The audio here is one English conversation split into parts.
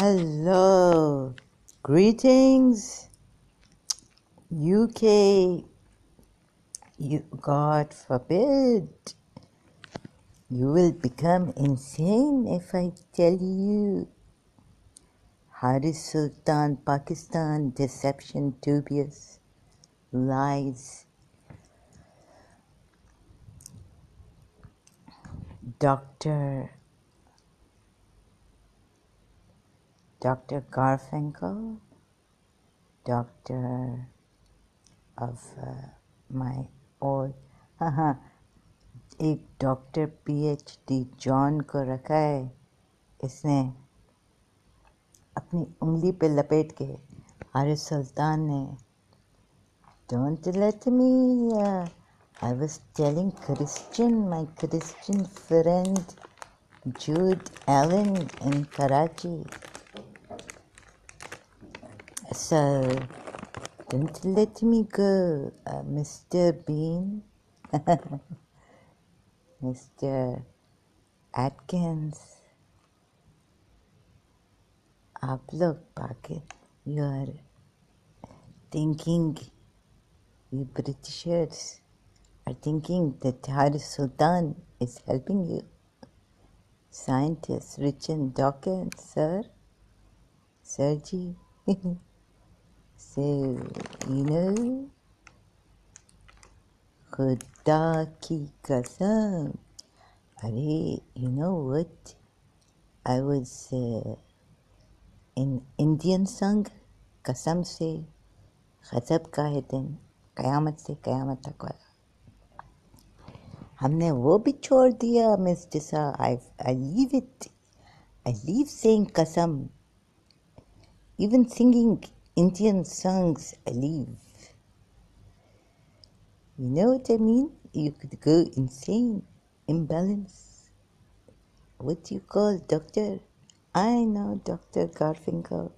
Hello, greetings, UK. You, God forbid, you will become insane if I tell you. Haris Sultan, Pakistan, deception, dubious, lies. Doctor, Doctor Garfinkel, doctor of uh, my old, एक doctor PhD John को रखा है इसने अपनी उंगली पे लपेट के हारिस सुल्तान ने don't let me I was telling Christian my Christian friend Jude Allen in Karachi. So don't let me go, uh, Mr. Bean. Mr. Atkins. आप लोग पाके you are thinking, you Britishers are thinking that Haris Sultan is helping you. Scientists, Richard Dawkins, sir, Sergi. so, you know, खुदा की कसम अरे you know what I was uh, in Indian song कसम से गजब का है दिन कयामत से कयामत तक वाला हमने वो भी छोड़ दिया miss D'Sa I I leave it I leave saying कसम even singing Indian songs I leave You know what I mean? You could go insane, imbalance. What do you call doctor? I know Dr. Garfinkel.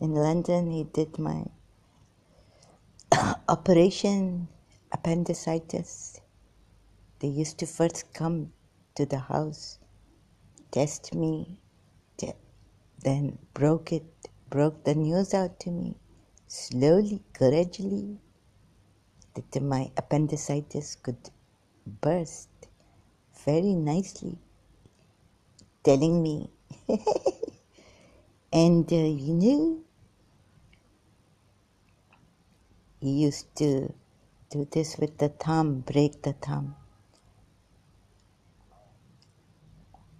In London, he did my operation, appendicitis. They used to first come to the house, test me, then broke it, broke the news out to me, slowly, gradually, that my appendicitis could burst very nicely, telling me. and uh, you know, he used to do this with the thumb, break the thumb.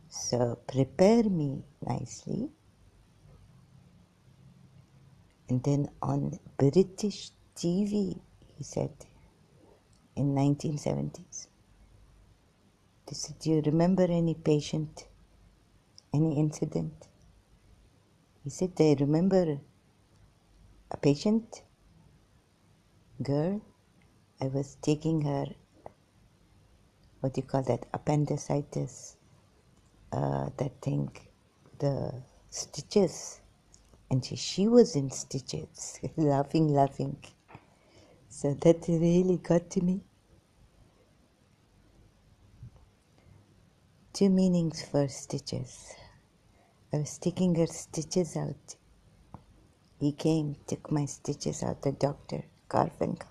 So prepare me nicely. And then on British TV, he said, in 1970s, they said, do you remember any patient, any incident? He said, I remember a patient, girl, I was taking her, what do you call that, appendicitis, uh, that thing, the stitches. And she, was in stitches, laughing, laughing. So that really got to me. Two meanings for stitches. I was taking her stitches out. He came, took my stitches out, the doctor, Garfinkel.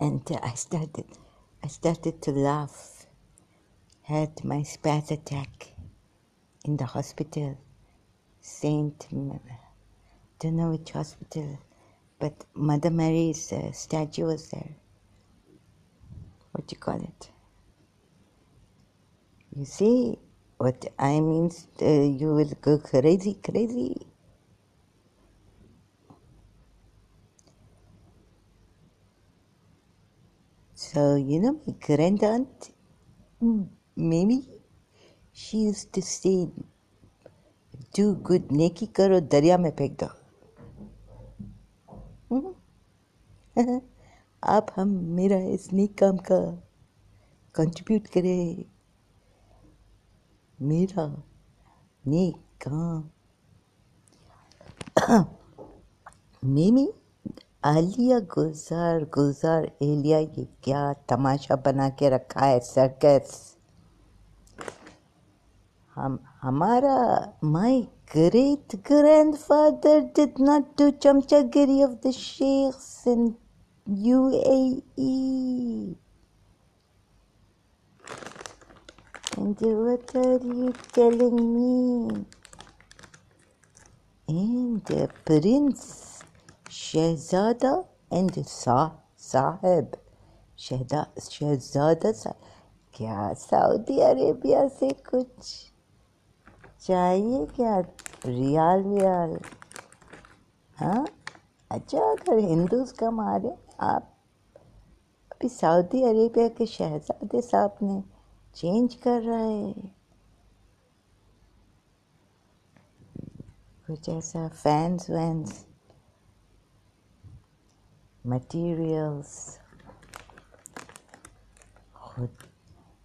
And uh, I started, I started to laugh. Had my spaz attack in the hospital, Saint, don't know which hospital, but Mother Mary's uh, statue was there. What do you call it? You see what I mean? Uh, you will go crazy, crazy. So, you know, my grandaunt, mm, Mimi, she used to say, do good, नेकी करो दरिया में फेंक दो। हम्म। आप हम मेरा इस नेक काम का कंट्रीब्यूट करें। मेरा नेक काम। मिमी आलिया गुलजार गुलजार एलिया ये क्या तमाशा बना के रखा है सर्कस हम हमारा my great grandfather did not do chamchagiri of the sheikhs in UAE. And what are you telling me? And the Prince Shehzada and Sa Sahib शहदा शहजादा सा क्या सऊदी अरेबिया से कुछ चाहिए क्या? रियाल रियाल हाँ? अच्छा अगर हिंदूज का मारे, आप अभी सऊदी अरेबिया के शहजादे साहब ने चेंज कर रहा है। कुछ ऐसा फैंस वैंस मटेरियल्स खुद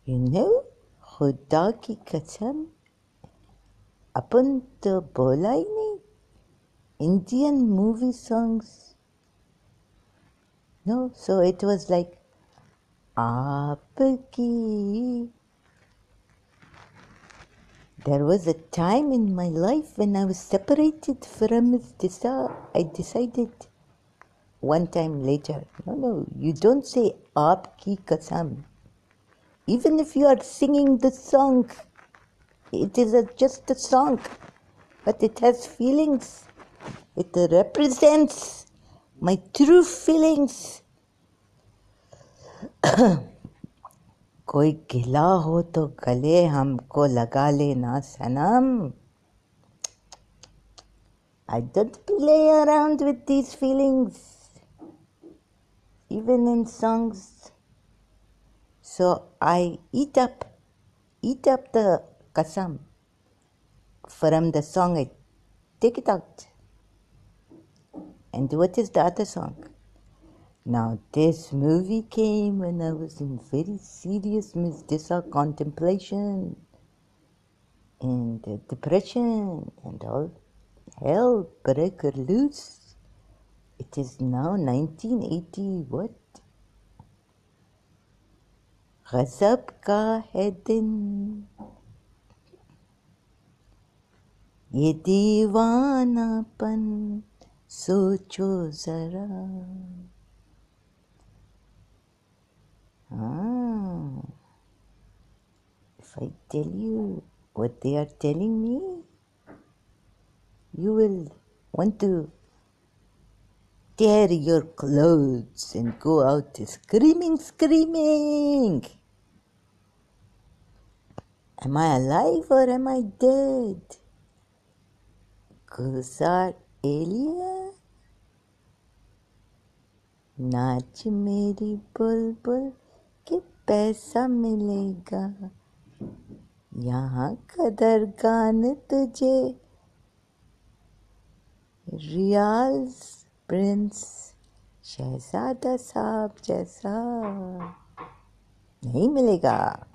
नो खुदा की कसम Apant Bolaini? Indian movie songs? No, so it was like apki. There was a time in my life when I was separated from this. I decided one time later, no, no, you don't say apki Kasam. Even if you are singing the song, it is a, just a song, but it has feelings. It represents my true feelings. कोई गिला हो तो गले हमको लगा लेना सनम I don't play around with these feelings, even in songs. So I eat up, eat up the kasam from the song. I take it out. And what is the other song? Now, this movie came when I was in very serious Mizdisa contemplation and uh, depression and all hell break loose. It is now 1980 what? गजब का है दिन ये दीवानापन सोचो जरा Ah, if I tell you what they are telling me, you will want to tear your clothes and go out screaming, screaming. Am I alive or am I dead? Gulzar Elia? नाच मेरी बुलबुल के पैसा मिलेगा। यहाँ कदर गान तुझे। Riyals Prince, शहजादा साहब जैसा। नहीं मिलेगा।